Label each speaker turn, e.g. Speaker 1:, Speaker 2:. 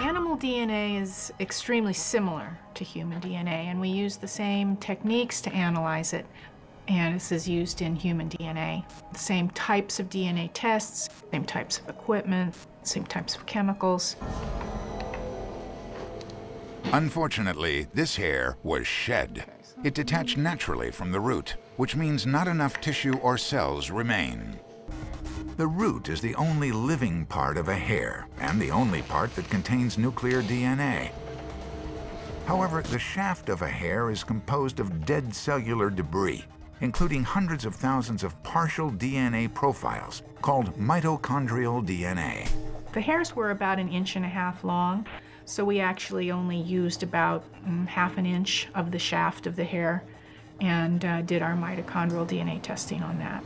Speaker 1: Animal DNA is extremely similar to human DNA, and we use the same techniques to analyze it. And this is used in human DNA. The same types of DNA tests, same types of equipment, same types of chemicals.
Speaker 2: Unfortunately, this hair was shed. It detached naturally from the root, which means not enough tissue or cells remain. The root is the only living part of a hair and the only part that contains nuclear DNA. However, the shaft of a hair is composed of dead cellular debris, including hundreds of thousands of partial DNA profiles called mitochondrial DNA.
Speaker 1: The hairs were about an inch and a half long, so we actually only used about mm, half an inch of the shaft of the hair and uh, did our mitochondrial DNA testing on that.